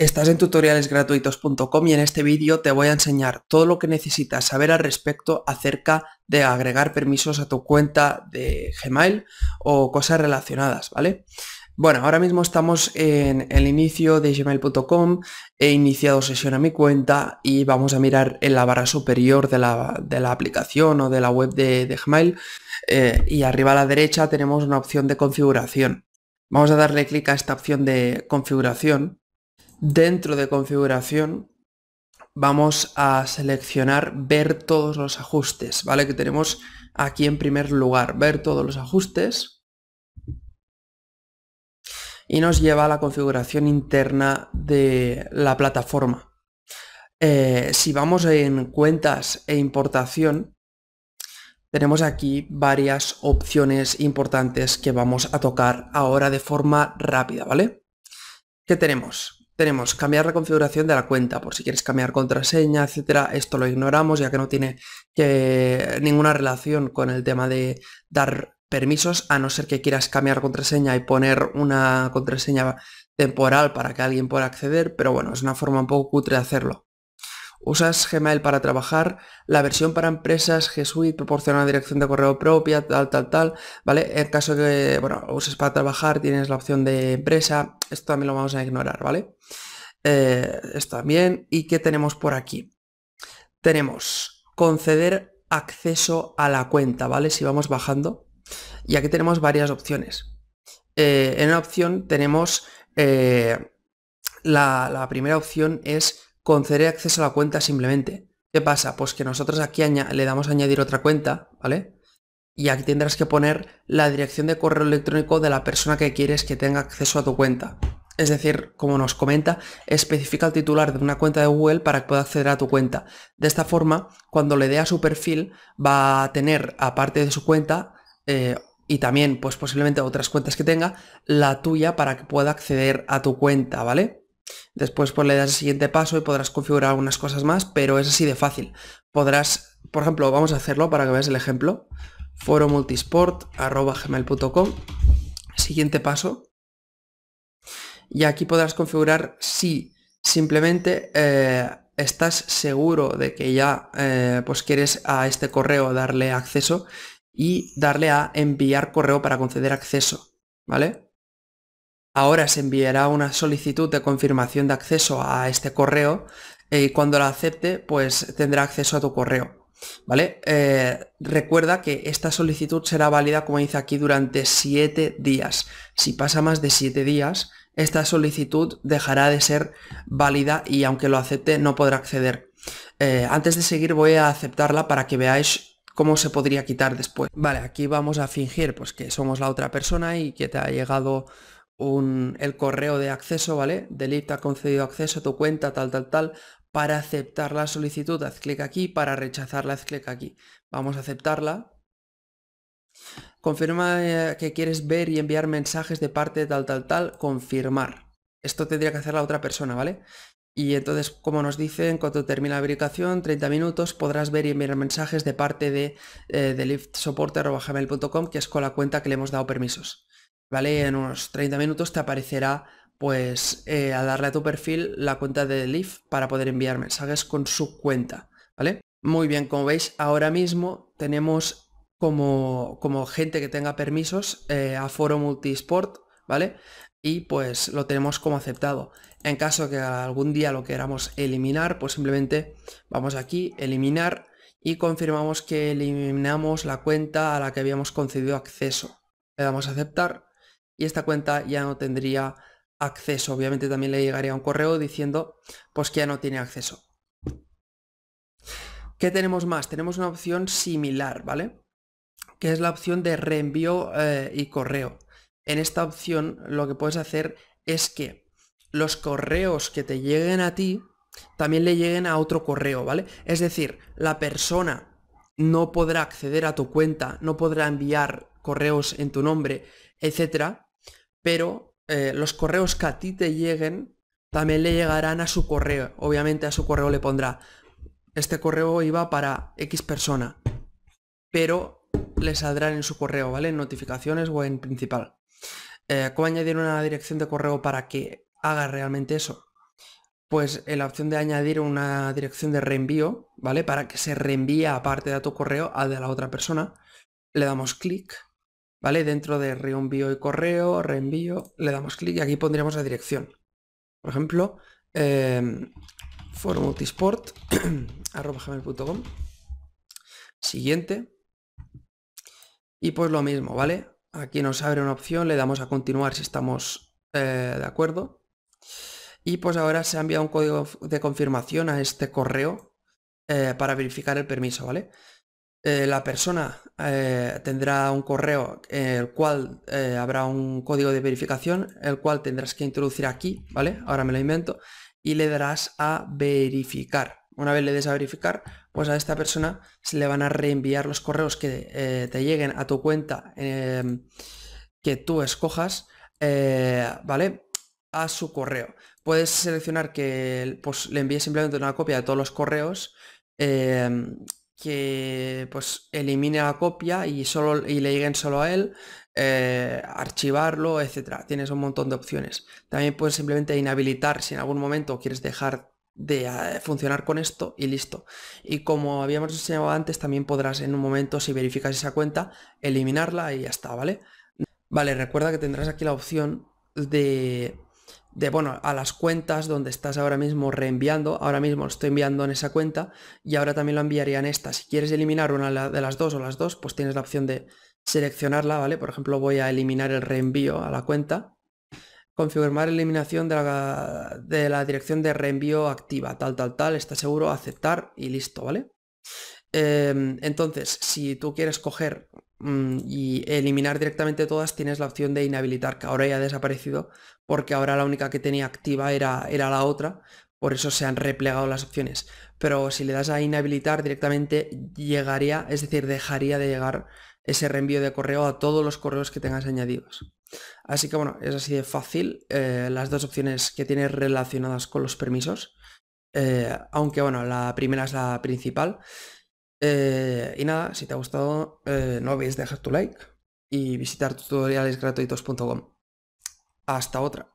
Estás en tutorialesgratuitos.com y en este vídeo te voy a enseñar todo lo que necesitas saber al respecto acerca de agregar permisos a tu cuenta de Gmail o cosas relacionadas, ¿vale? Bueno, ahora mismo estamos en el inicio de gmail.com, he iniciado sesión a mi cuenta y vamos a mirar en la barra superior de la, aplicación o de la web de, Gmail eh, y arriba a la derecha tenemos una opción de configuración. Vamos a darle clic a esta opción de configuración Dentro de configuración vamos a seleccionar ver todos los ajustes, ¿vale? Que tenemos aquí en primer lugar, ver todos los ajustes. Y nos lleva a la configuración interna de la plataforma. Eh, si vamos en cuentas e importación, tenemos aquí varias opciones importantes que vamos a tocar ahora de forma rápida, ¿vale? ¿Qué tenemos? Tenemos cambiar la configuración de la cuenta, por si quieres cambiar contraseña, etcétera. Esto lo ignoramos ya que no tiene ninguna relación con el tema de dar permisos, a no ser que quieras cambiar contraseña y poner una contraseña temporal para que alguien pueda acceder, pero bueno, es una forma un poco cutre de hacerlo. Usas Gmail para trabajar, la versión para empresas G Suite proporciona una dirección de correo propia, tal, tal, tal, ¿vale? En caso que, bueno, uses para trabajar, tienes la opción de empresa, esto también lo vamos a ignorar, ¿vale? Eh, esto también. ¿Y qué tenemos por aquí? Tenemos conceder acceso a la cuenta, ¿vale? Si vamos bajando. Y aquí tenemos varias opciones. Eh, en una opción tenemos eh, la primera opción es conceder acceso a la cuenta simplemente. ¿Qué pasa? Pues que nosotros aquí le damos a añadir otra cuenta, ¿vale? Y aquí tendrás que poner la dirección de correo electrónico de la persona que quieres que tenga acceso a tu cuenta. Es decir, como nos comenta, especifica el titular de una cuenta de Google para que pueda acceder a tu cuenta. De esta forma, cuando le dé a su perfil, va a tener, aparte de su cuenta, eh, y también, pues posiblemente otras cuentas que tenga, la tuya para que pueda acceder a tu cuenta, ¿vale? Después pues le das el siguiente paso y podrás configurar algunas cosas más, pero es así de fácil. Podrás, por ejemplo, vamos a hacerlo para que veas el ejemplo. Foro multisport.gmail.com Siguiente paso. Y aquí podrás configurar si simplemente eh, estás seguro de que ya eh, pues quieres a este correo darle acceso y darle a enviar correo para conceder acceso, ¿vale? Ahora se enviará una solicitud de confirmación de acceso a este correo eh, y cuando la acepte pues tendrá acceso a tu correo. ¿Vale? Eh, recuerda que esta solicitud será válida, como dice aquí, durante 7 días. Si pasa más de 7 días, esta solicitud dejará de ser válida y aunque lo acepte no podrá acceder. Eh, antes de seguir voy a aceptarla para que veáis cómo se podría quitar después. Vale, aquí vamos a fingir pues que somos la otra persona y que te ha llegado el correo de acceso, ¿vale? Delete ha concedido acceso a tu cuenta, tal, tal, tal. Para aceptar la solicitud, haz clic aquí. Para rechazarla, haz clic aquí. Vamos a aceptarla. Confirma eh, que quieres ver y enviar mensajes de parte tal, tal, tal. Confirmar. Esto tendría que hacer la otra persona, ¿vale? Y entonces, como nos dicen, cuando termine la verificación, 30 minutos, podrás ver y enviar mensajes de parte de, eh, de que es con la cuenta que le hemos dado permisos. ¿Vale? En unos 30 minutos te aparecerá pues eh, a darle a tu perfil la cuenta de Leaf para poder enviar mensajes con su cuenta, ¿vale? Muy bien, como veis, ahora mismo tenemos como, como gente que tenga permisos eh, a Foro Multisport, ¿vale? Y pues lo tenemos como aceptado. En caso que algún día lo queramos eliminar, pues simplemente vamos aquí, eliminar y confirmamos que eliminamos la cuenta a la que habíamos concedido acceso. Le damos a aceptar y esta cuenta ya no tendría acceso. Obviamente también le llegaría un correo diciendo pues que ya no tiene acceso. ¿Qué tenemos más? Tenemos una opción similar, ¿vale? Que es la opción de reenvío eh, y correo. En esta opción lo que puedes hacer es que los correos que te lleguen a ti también le lleguen a otro correo, ¿vale? Es decir, la persona no podrá acceder a tu cuenta, no podrá enviar correos en tu nombre, etcétera, pero eh, los correos que a ti te lleguen también le llegarán a su correo. Obviamente a su correo le pondrá, este correo iba para X persona, pero le saldrán en su correo, ¿vale? En notificaciones o en principal. Eh, ¿Cómo añadir una dirección de correo para que haga realmente eso? pues en la opción de añadir una dirección de reenvío, ¿vale? Para que se reenvíe aparte de tu correo al de la otra persona, le damos clic, ¿vale? Dentro de reenvío y correo, reenvío, le damos clic y aquí pondríamos la dirección. Por ejemplo, eh, Siguiente. Y pues lo mismo, ¿vale? Aquí nos abre una opción, le damos a continuar si estamos eh, de acuerdo. Y pues ahora se ha enviado un código de confirmación a este correo eh, para verificar el permiso, ¿vale? Eh, la persona tendrá un correo el cual habrá un código de verificación, el cual tendrás que introducir aquí, ¿vale? Ahora me lo invento. Y le darás a verificar. Una vez le des a verificar, pues a esta persona se le van a reenviar los correos que te lleguen a tu cuenta em, que tú escojas, ¿vale? A su correo puedes seleccionar que pues, le envíe simplemente una copia de todos los correos, em, que pues elimine la copia y, solo, y le lleguen solo a él, eh, archivarlo, etcétera. Tienes un montón de opciones. También puedes simplemente inhabilitar si en algún momento quieres dejar de eh, funcionar con esto y listo. Y como habíamos enseñado antes, también podrás en un momento, si verificas esa cuenta, eliminarla y ya está, ¿vale? Vale, recuerda que tendrás aquí la opción de de, bueno, a las cuentas donde estás ahora mismo reenviando, ahora mismo lo estoy enviando en esa cuenta y ahora también lo enviaría en esta. Si quieres eliminar una de las dos o las dos, pues tienes la opción de seleccionarla, ¿vale? Por ejemplo, voy a eliminar el reenvío a la cuenta, confirmar eliminación de la, de la dirección de reenvío activa, tal, tal, tal, está seguro, aceptar y listo, ¿vale? Em, entonces, si tú quieres coger y eliminar directamente todas, tienes la opción de inhabilitar, que ahora ya ha desaparecido, porque ahora la única que tenía activa era, era la otra, por eso se han replegado las opciones. Pero si le das a inhabilitar directamente, llegaría, es decir, dejaría de llegar ese reenvío de correo a todos los correos que tengas añadidos. Así que bueno, es así de fácil eh, las dos opciones que tienes relacionadas con los permisos. Eh, aunque bueno, la primera es la principal. Eh, y nada, si te ha gustado, eh, no olvides dejar tu like y visitar tutorialesgratuitos.com. Hasta otra.